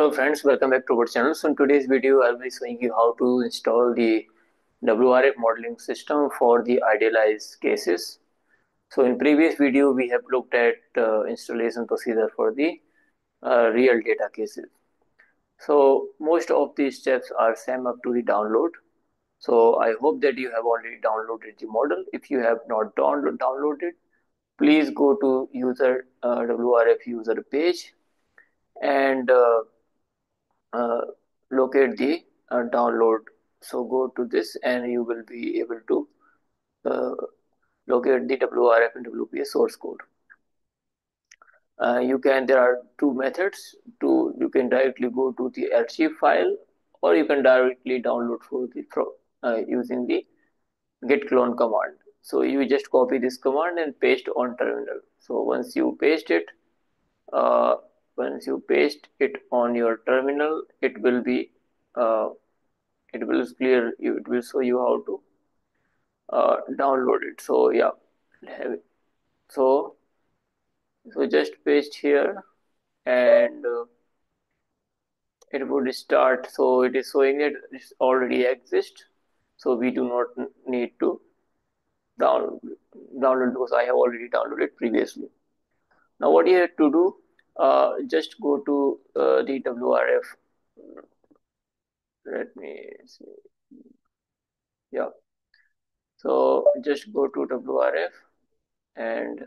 Hello friends, welcome back to our channel. So in today's video, I'll be showing you how to install the WRF modeling system for the idealized cases. So in previous video, we have looked at uh, installation procedure for the uh, real data cases. So most of these steps are same up to the download. So I hope that you have already downloaded the model. If you have not download, downloaded, please go to user uh, WRF user page and uh, locate the uh, download. So go to this and you will be able to uh, locate the WRF and WPS source code. Uh, you can there are two methods to you can directly go to the archive file or you can directly download for the uh, using the git clone command. So you just copy this command and paste on terminal. So once you paste it uh, once you paste it on your terminal it will be uh, it will clear it will show you how to uh, download it. So yeah so so just paste here and uh, it would start. So it is showing it already exists. So we do not need to download download because I have already downloaded previously. Now what you have to do uh, just go to uh, the WRF. Let me see. Yeah. So just go to WRF and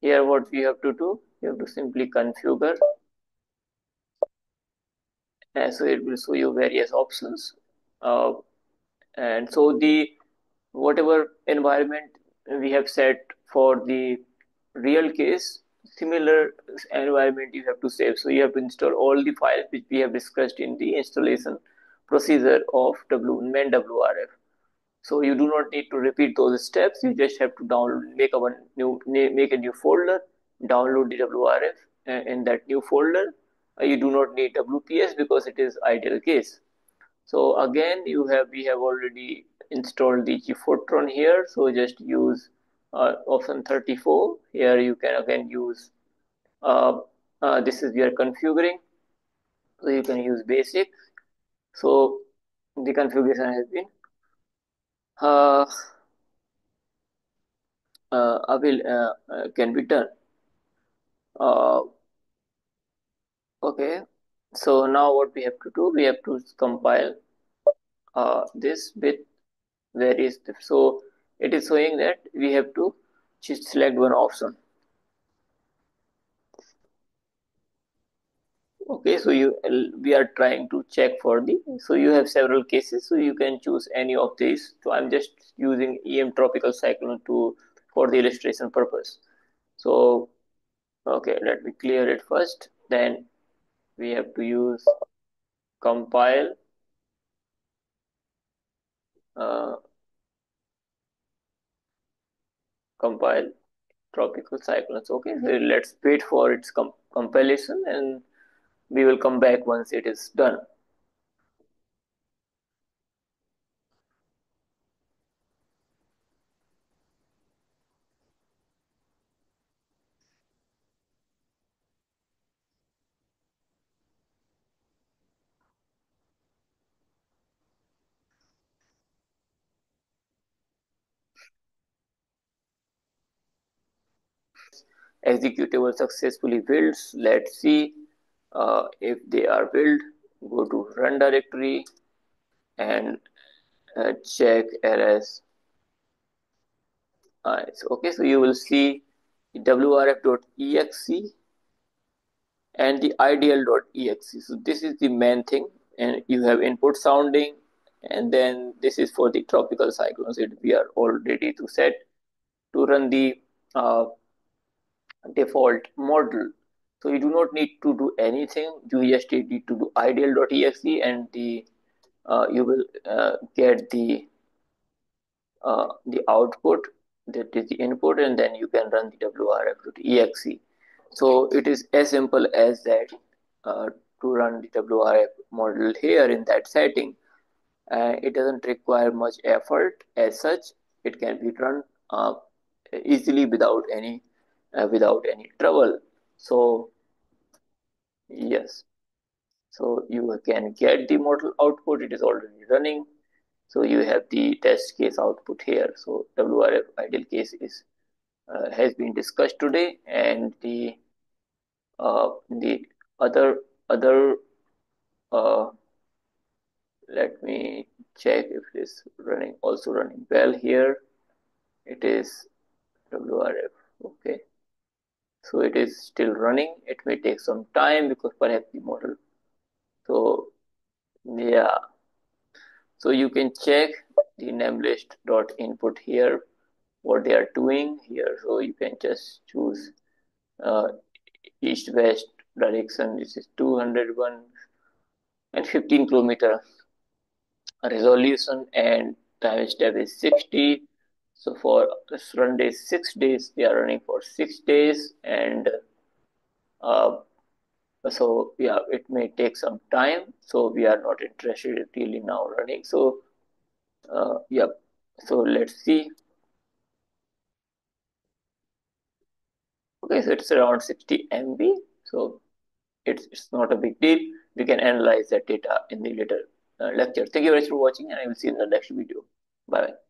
here what we have to do, you have to simply configure and so it will show you various options uh, and so the whatever environment we have set for the real case similar environment you have to save. So you have to install all the files which we have discussed in the installation procedure of W main WRF. So you do not need to repeat those steps. You just have to download, make a one new, make a new folder, download the WRF in that new folder. Uh, you do not need WPS because it is ideal case. So again, you have we have already installed the gfortran here. So just use option 34 here you can again use uh, uh, this is are configuring. So you can use basic. So the configuration has been uh, uh, will, uh, uh, can be done. Uh, okay. So now what we have to do we have to compile uh, this bit where is the, so it is showing that we have to select one option. Okay so you we are trying to check for the so you have several cases so you can choose any of these. So i'm just using em tropical cyclone to for the illustration purpose. So okay let me clear it first. Then we have to use compile uh, compile tropical cyclones. Okay so let's wait for its com compilation and we will come back once it is done executable successfully built. Let's see uh, if they are built. Go to run directory and uh, check rs. Uh, okay, so you will see wrf.exe and the ideal.exe. So this is the main thing, and you have input sounding, and then this is for the tropical cyclones. It we are all ready to set to run the uh, default model. So you do not need to do anything. You just need to do ideal.exe and the uh, you will uh, get the uh, the output that is the input and then you can run the wrf.exe. So it is as simple as that uh, to run the WRF model here in that setting. Uh, it doesn't require much effort as such. It can be run uh, easily without any uh, without any trouble. So yes. So you can get the model output. It is already running. So you have the test case output here. So wrf ideal case is uh, has been discussed today. And the uh, the other other uh, let me check if it is running also running well here. It is wrf okay so it is still running. It may take some time because perhaps the model. So yeah. So you can check the namelist dot input here what they are doing here. So you can just choose uh, east west direction. This is 201 and 15 kilometer resolution and time step is 60 so for this run day six days they are running for six days and uh, so yeah it may take some time. So we are not interested really now running. So uh, yeah. So let's see. Okay so it's around 60 MB so it's it's not a big deal. We can analyze that data in the later uh, lecture. Thank you very much for watching and I will see you in the next video. Bye, -bye.